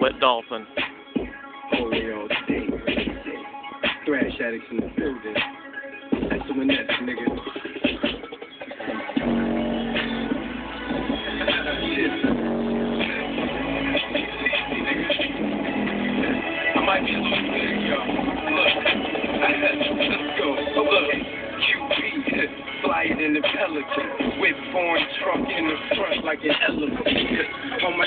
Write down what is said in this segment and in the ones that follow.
Wet dolphin. Thrash addicts in the building. That's the that's nigga. I might be a little. Look, let's go. Oh, look, QB, flyer than the Pelican. With foreign truck in the front like an elephant. All my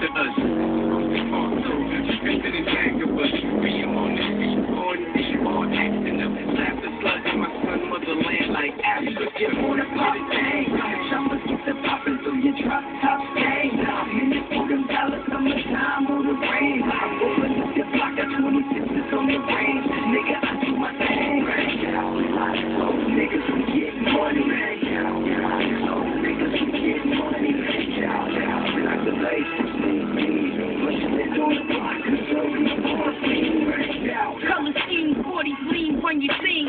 to us. On soldiers, on on all acting up. My son, motherland like Choppers get poppin' through your top, for them dollars, time on the. I'm on the range. Nigga, I do my thing. Niggas get money, niggas get money, the bass. you see.